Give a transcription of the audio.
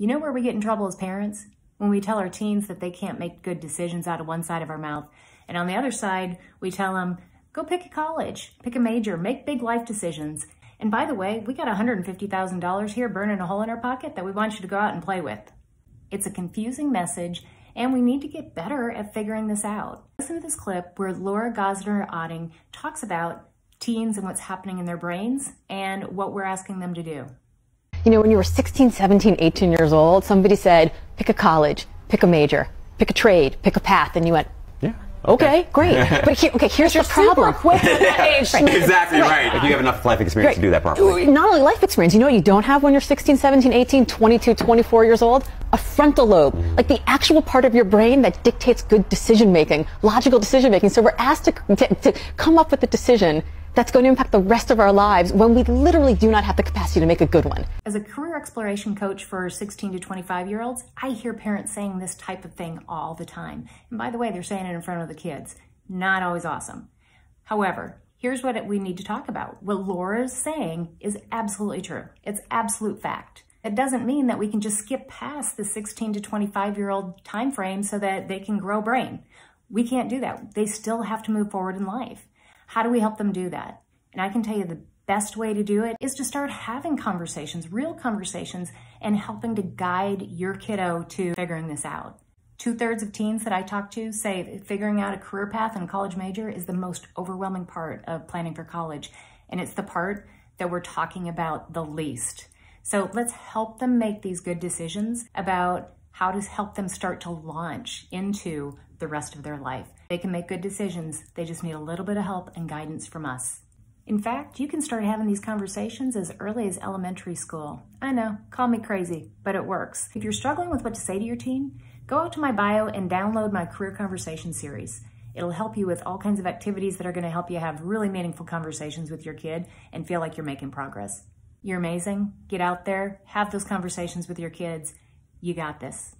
You know where we get in trouble as parents? When we tell our teens that they can't make good decisions out of one side of our mouth. And on the other side, we tell them, go pick a college, pick a major, make big life decisions. And by the way, we got $150,000 here burning a hole in our pocket that we want you to go out and play with. It's a confusing message, and we need to get better at figuring this out. Listen to this clip where Laura Gassner Otting talks about teens and what's happening in their brains and what we're asking them to do. You know, when you were 16, 17, 18 years old, somebody said, pick a college, pick a major, pick a trade, pick a path, and you went, Yeah. Okay, great. But here, okay, here's the problem. quick at age. exactly right. If you have enough life experience to do that properly. Not only life experience, you know what you don't have when you're 16, 17, 18, 22, 24 years old? A frontal lobe, mm. like the actual part of your brain that dictates good decision making, logical decision making. So we're asked to, to, to come up with a decision that's going to impact the rest of our lives when we literally do not have the capacity to make a good one. As a career exploration coach for 16 to 25 year olds, I hear parents saying this type of thing all the time. And by the way, they're saying it in front of the kids. Not always awesome. However, here's what we need to talk about. What Laura is saying is absolutely true. It's absolute fact. It doesn't mean that we can just skip past the 16 to 25 year old time frame so that they can grow brain. We can't do that. They still have to move forward in life. How do we help them do that? And I can tell you the best way to do it is to start having conversations, real conversations, and helping to guide your kiddo to figuring this out. Two thirds of teens that I talk to say figuring out a career path and college major is the most overwhelming part of planning for college. And it's the part that we're talking about the least. So let's help them make these good decisions about how to help them start to launch into the rest of their life. They can make good decisions. They just need a little bit of help and guidance from us. In fact, you can start having these conversations as early as elementary school. I know, call me crazy, but it works. If you're struggling with what to say to your teen, go out to my bio and download my Career Conversation series. It'll help you with all kinds of activities that are going to help you have really meaningful conversations with your kid and feel like you're making progress. You're amazing. Get out there, have those conversations with your kids. You got this.